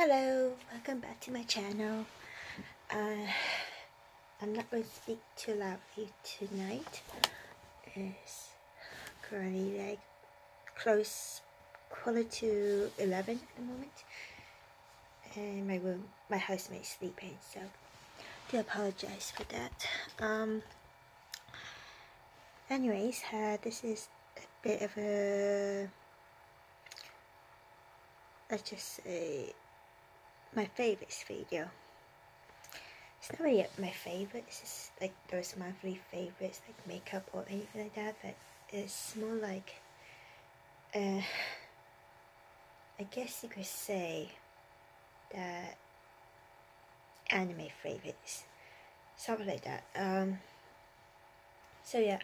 Hello, welcome back to my channel. Uh, I'm not going to speak too loudly tonight. It's currently like close, quarter to 11 at the moment. And my room, my housemate's sleeping, so do apologize for that. Um, anyways, uh, this is a bit of a let's just say my favorites video. It's not really my favorite, it's like those monthly favorites like makeup or anything like that, but it's more like uh, I guess you could say that anime favorites. Something like that. Um so yeah.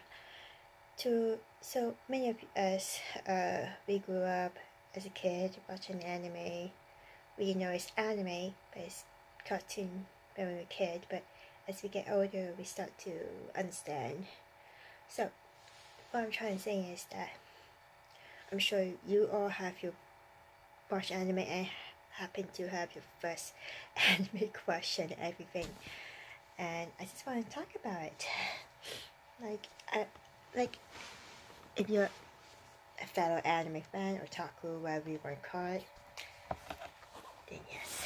To so many of us uh we grew up as a kid watching anime we know it's anime, but it's cartoon when we were a kid. But as we get older, we start to understand. So, what I'm trying to say is that I'm sure you all have your watch anime and happen to have your first anime crush and everything. And I just want to talk about it. Like, I, like, if you're a fellow anime fan or otaku, whatever you want to call it, then yes.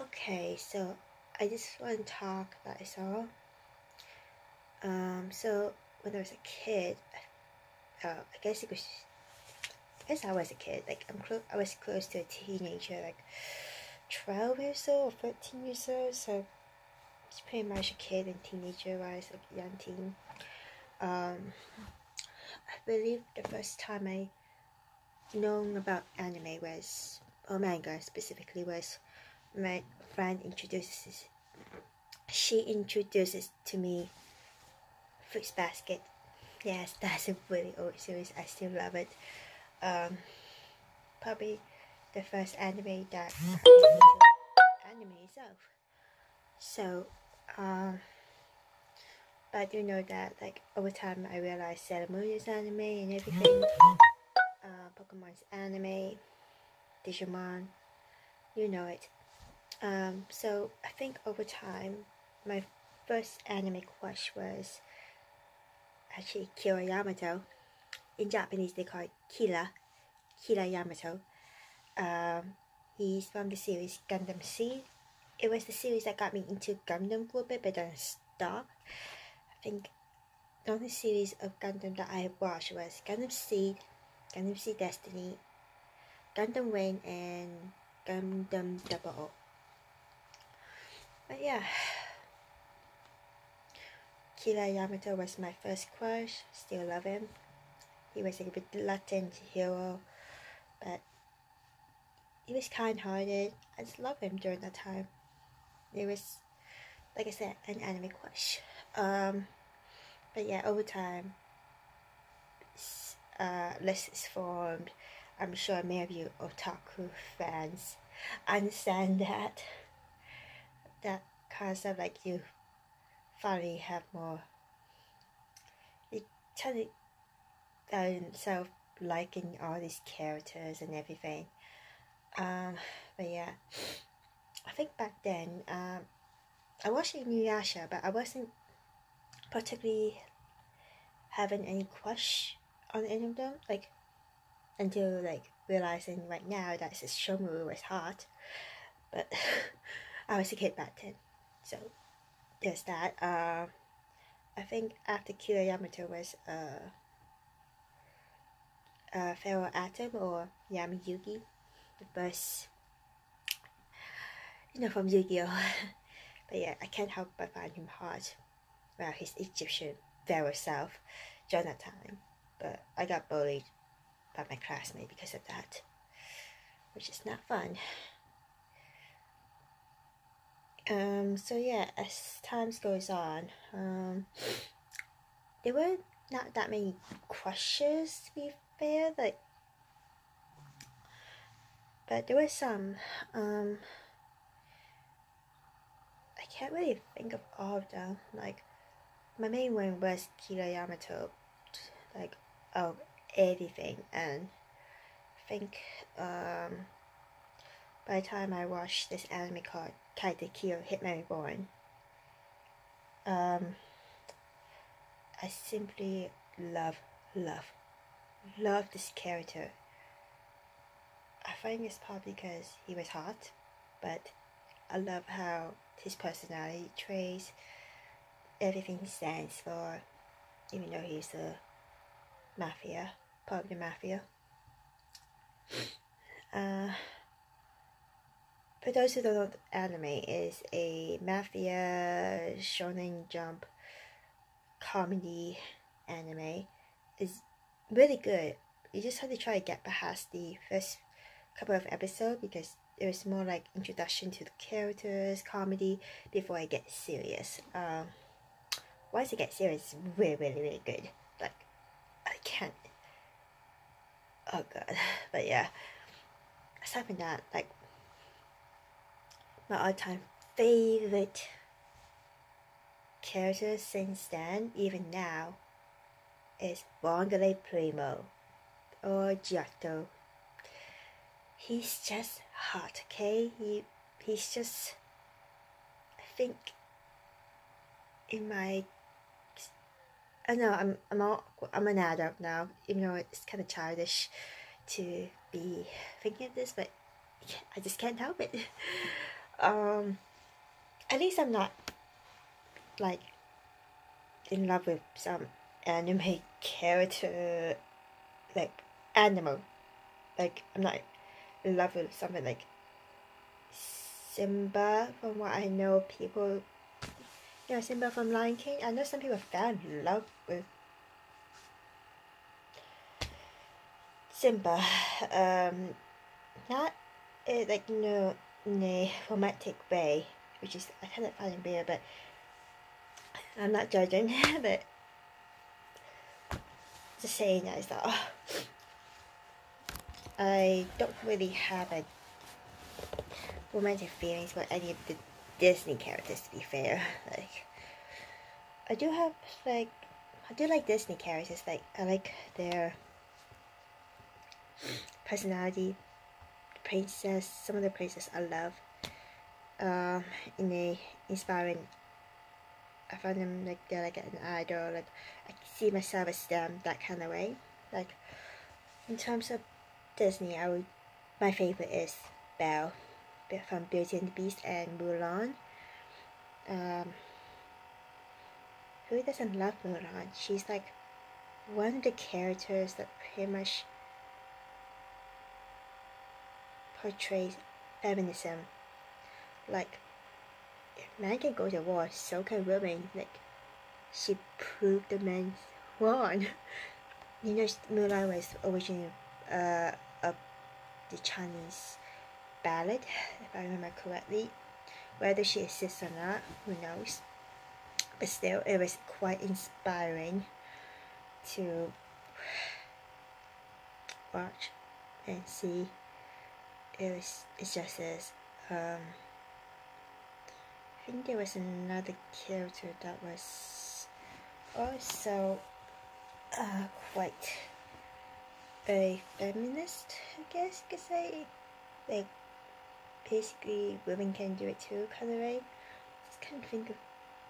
Okay, so I just want to talk about this all. Um, so when I was a kid, uh, I guess it was, I guess I was a kid. Like I'm close, I was close to a teenager, like twelve years old or thirteen years old. So it's pretty much a kid and teenager wise, a young teen. Um, I believe the first time I known about anime was, or manga specifically, was my friend introduces, she introduces to me Fruits Basket. Yes, that's a really old series. I still love it. Um, probably the first anime that anime itself. So, um, but do know that like over time I realized Sailor Moon is anime and everything uh, Pokemon's anime, Digimon, you know it. Um, so I think over time, my first anime crush was actually Kira Yamato. In Japanese, they call it Kira, Kira Yamato. Um, he's from the series Gundam Seed. It was the series that got me into Gundam for a bit, but then stopped. I think the only series of Gundam that I watched was Gundam Seed, Gundam Destiny, Gundam Wing, and Gundam Double O. But yeah, Kira Yamato was my first crush, still love him. He was a reluctant hero, but he was kind hearted. I just love him during that time. It was, like I said, an anime crush. Um, but yeah, over time, uh, list is formed. I'm sure many of you otaku fans understand that that concept like you finally have more you tend to um, self liking all these characters and everything um but yeah I think back then um I watched Inuyasha but I wasn't particularly having any crush on any of them, like until like realizing right now that Sesshomaru was hot, but I was a kid back then, so there's that. Uh, I think after Kira Yamato was uh, uh, Pharaoh Atem or Yami Yugi, the first, you know, from Yu-Gi-Oh! but yeah, I can't help but find him hot. Well, he's Egyptian Pharaoh self time but I got bullied by my classmate because of that, which is not fun. Um, so yeah, as times goes on, um, there were not that many crushes to be fair, like, but there were some. Um, I can't really think of all of them. Like, my main one was Kira Yamato. Of everything and I think um, by the time I watched this anime called Katekyo Hitman Reborn, um, I simply love, love, love this character. I find it's probably because he was hot, but I love how his personality traits, everything stands for, even though he's a mafia, the mafia. Uh, for those who don't know, anime is a mafia shonen jump comedy anime. It's really good. You just have to try to get past the first couple of episodes because it was more like introduction to the characters, comedy before I get serious. Um, once I get serious, it's really, really, really good. Like, I can't. Oh god, but yeah. Aside from that, like, my all-time favorite character since then, even now, is Vongola Primo or Giotto. He's just hot, okay? He he's just I think in my I know I'm I'm all, I'm an adult now, even though it's kind of childish to be thinking of this, but I just can't help it. um, at least I'm not like in love with some anime character, like animal. Like I'm not in love with something like Simba. From what I know, people, yeah, Simba from Lion King. I know some people fell in love with Simba. Um, not uh, like you know in a romantic way, which is I kind of find it weird, but I'm not judging, but just saying that is that oh, I don't really have a romantic feelings for any of the Disney characters to be fair. Like I do have like I do like Disney characters, like I like their personality, princess, some of the princesses I love. Um in a inspiring I find them like they're like an idol, like I see myself as them that kind of way. Like in terms of Disney, I would my favorite is Belle from Beauty and the Beast and Mulan. Um, who doesn't love Mulan? She's like one of the characters that pretty much portrays feminism. Like man can go to war, so can women. Like, she proved the men wrong. you know, Mulan was originally uh, of the Chinese ballad, if I remember correctly. Whether she exists or not, who knows. But still, it was quite inspiring to watch and see. It was, it's just as, um, I think there was another character that was also uh, quite a feminist, I guess you could say. Like, basically, women can do it too, kind of way. Just can't think of,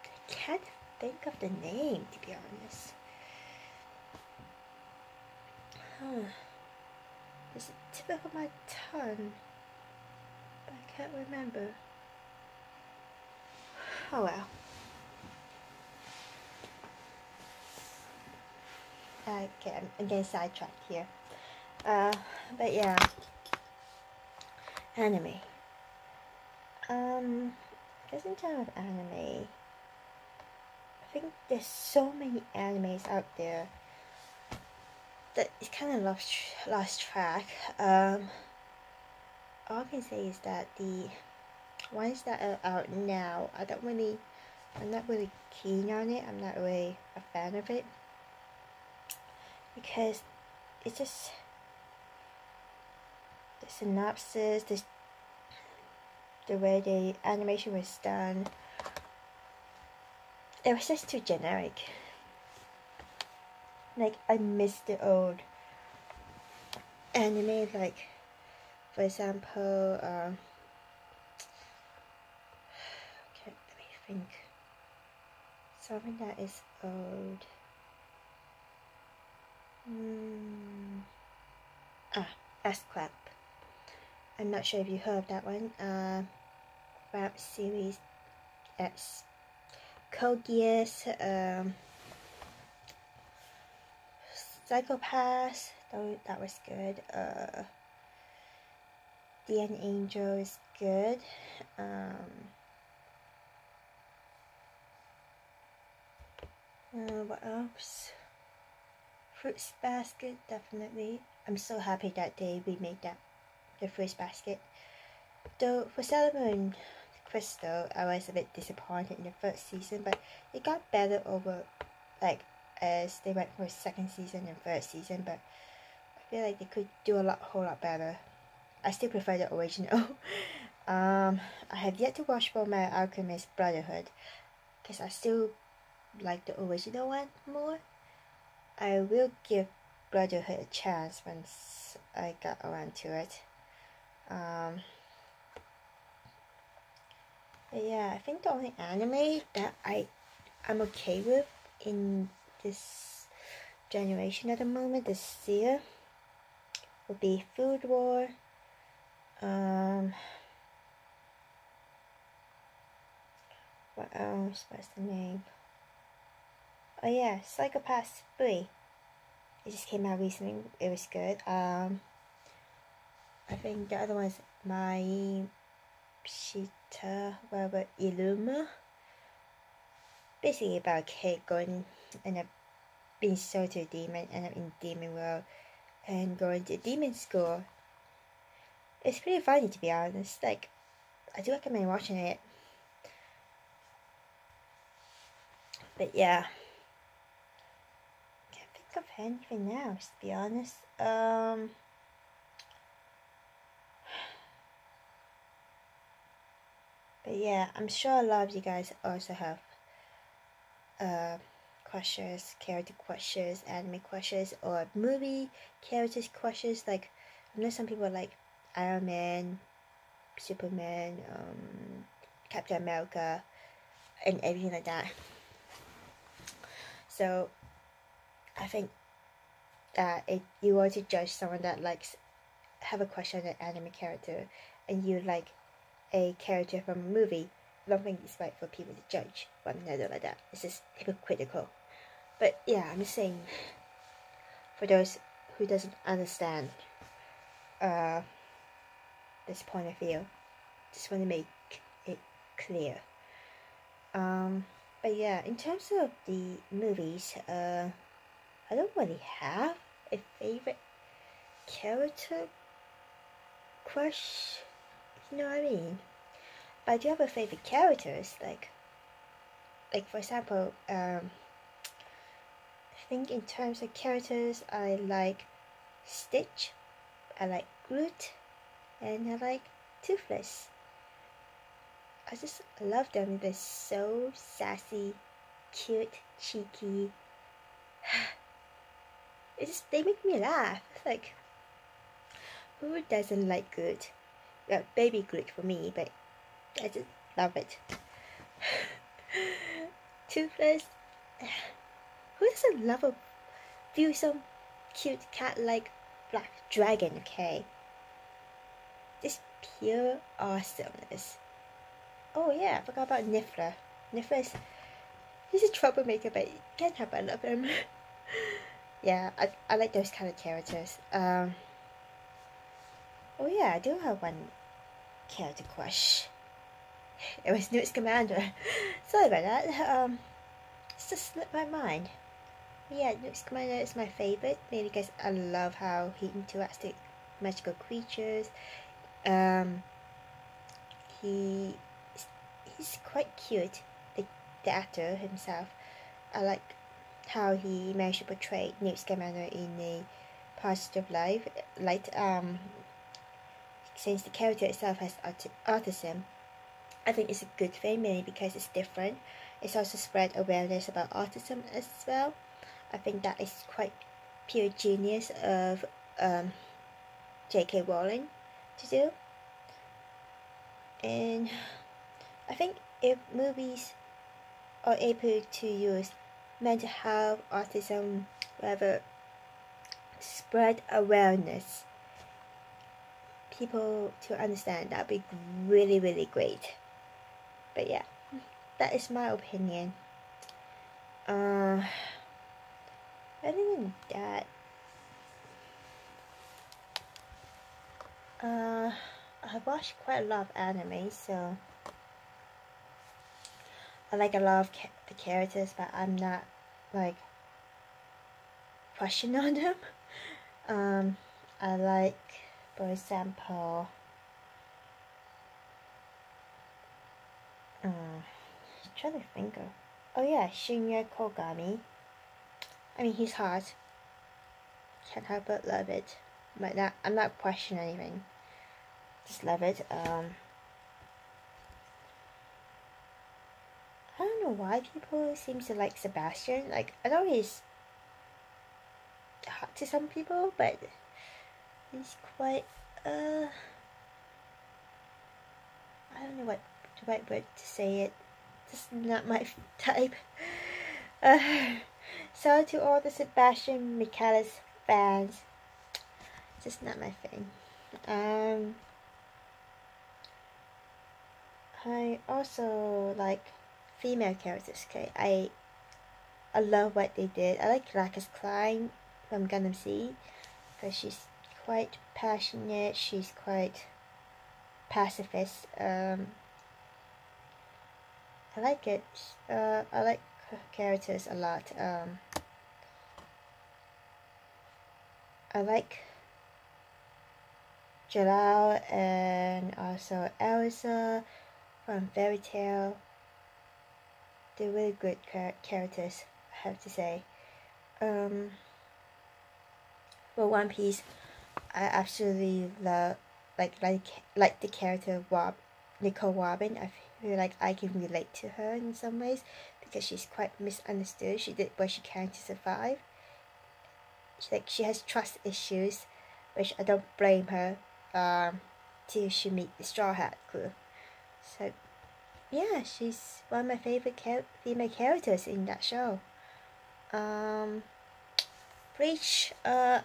I can't think of the name, to be honest. Huh. It's the tip of my tongue, but I can't remember. Oh well. Okay, I'm getting sidetracked here. Uh, but yeah. Anime. Um, guess in terms of anime, I think there's so many animes out there that it's kind of lost lost track. Um, all I can say is that the ones that are out now, I don't really, I'm not really keen on it. I'm not really a fan of it because it's just the synopsis, the the way the animation was done. It was just too generic. Like I miss the old anime like for example um okay let me think something that is old mm. ah S Club I'm not sure if you heard that one uh series Code Geass um Psycho-Pass that, that was good uh the Angel is good. Um, uh, what else? Fruits basket, definitely. I'm so happy that they remade that, the fruits basket. Though for Sailor Moon Crystal, I was a bit disappointed in the first season, but it got better over, like, as they went for second season and third season. But I feel like they could do a lot, whole lot better. I still prefer the original. um, I have yet to watch Fullmetal Alchemist Brotherhood because I still like the original one more. I will give Brotherhood a chance once I got around to it. Um, yeah, I think the only anime that I I'm okay with in this generation at the moment this year would be Food War um, what else? What's the name? Oh yeah, Psycho-Pass 3. It just came out recently. It was good. Um, I think the other one's My Shita, whatever, Iruma. Basically about a kid going and being sold to a demon, end up in demon world, and going to demon school it's pretty funny to be honest. Like, I do recommend watching it. But yeah, can't think of anything else to be honest. Um. But yeah, I'm sure a lot of you guys also have uh, questions, character questions, anime questions, or movie characters questions. Like, I know some people like Iron Man, Superman, um, Captain America, and everything like that. So, I think that if you were to judge someone that likes have a question on an anime character, and you like a character from a movie, I don't think it's right for people to judge one another like that. It's just hypocritical. But yeah, I'm just saying, for those who doesn't understand, uh, this point of view. Just want to make it clear. Um, but yeah, in terms of the movies, uh, I don't really have a favorite character crush. You know what I mean? But do you have a favorite characters, like, like for example, um, I think in terms of characters, I like Stitch, I like Groot, and I like Toothless. I just love them. They're so sassy, cute, cheeky. It just they make me laugh. Like who doesn't like Groot? Well, baby Groot for me, but I just love it. Toothless. Who doesn't love a few-some cute cat-like black dragon? Okay Just pure awesomeness. Oh yeah, I forgot about Niffler. Niffler is he's a troublemaker, but you can't help but love him. yeah, I, I like those kind of characters. Um, oh yeah, I do have one character crush. It was Newt Scamander. Sorry about that. Um, it's just slipped my mind. Yeah, Newt Scamander is my favorite, maybe because I love how he interacts with magical creatures um, he he's quite cute. The, the actor himself. I like how he managed to portray Newt Scamander in a positive light. Like um, since the character itself has autism, I think it's a good thing mainly because it's different. It's also spread awareness about autism as well. I think that is quite pure genius of um, J.K. Rowling to do. And I think if movies are able to use mental health, autism, whatever, spread awareness, people to understand, that'd be really, really great. But yeah, that is my opinion. Uh, other than that, uh, I watch quite a lot of anime, so I like a lot of ca the characters, but I'm not like crushing on them. Um, I like, for example, uh, trying to think of. Oh yeah, Shinya Kogami. I mean, he's hot. Can't help but love it. But not, I'm not questioning anything. Just love it. Um, I don't know why people seem to like Sebastian. Like, I know he's hot to some people, but he's quite, uh, I don't know what the right word to say it. Just not my type. Uh, so to all the Sebastian Michaelis fans, just not my thing. Um, I also like female characters. Okay, I I love what they did. I like Lacus Clyne from Gundam Seed because she's quite passionate. She's quite pacifist. Um, I like it. Uh, I like characters a lot. Um, I like Jellal and also Elsa from Fairy Tail. They're really good char characters, I have to say. Um, for One Piece, I absolutely love like like like the character Rob Nico Robin. I feel like I can relate to her in some ways because she's quite misunderstood. She did what she can to survive. She, like she has trust issues, which I don't blame her. Um, till she meet the Straw Hat crew. So, yeah, she's one of my favorite char female characters in that show. Um, Bleach, uh,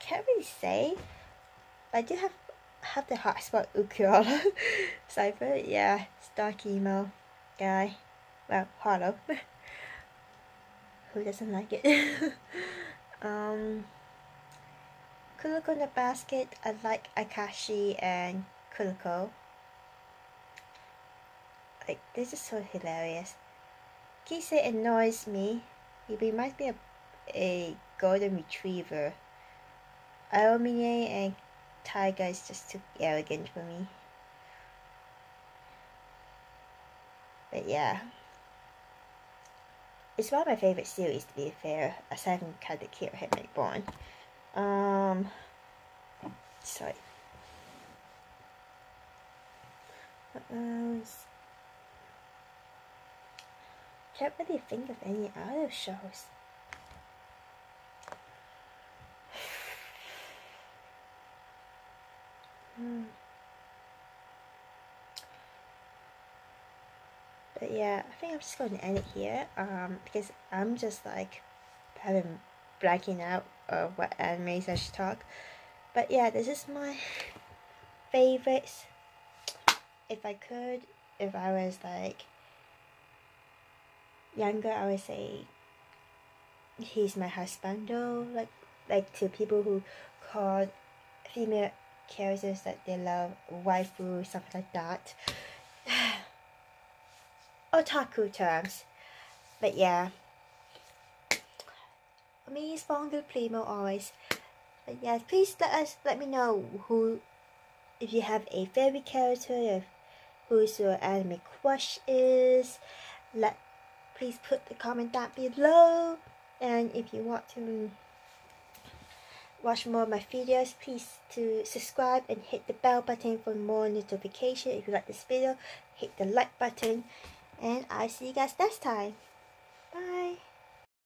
can't really say. I do have have the hotspot Ulquiorra Cifer, yeah, dark emo guy. Well, hollow. Who doesn't like it? um, Kuroko no Basket, I like Akashi and Kuroko. Like, this is so hilarious. Kise annoys me. He reminds me of a golden retriever. Aomine and Taiga is just too arrogant for me. But yeah. It's one of my favorite series to be fair, aside from Katekira Hitman Born. Um sorry. What else? Can't really think of any other shows. Hmm. But yeah, I think I'm just going to end it here um, because I'm just like having blanking out of what animes I should talk. But yeah, this is my favorites. If I could, if I was like younger, I would say he's my husband though. Like like to people who call female characters that they love, waifu, stuff like that. Otaku terms. But yeah. Me is Vongola Primo always. But yeah, please let us let me know who if you have a favorite character, if who's your anime crush is. Let please put the comment down below. And if you want to watch more of my videos, please to subscribe and hit the bell button for more notification. If you like this video, hit the like button. And I'll see you guys next time. Bye.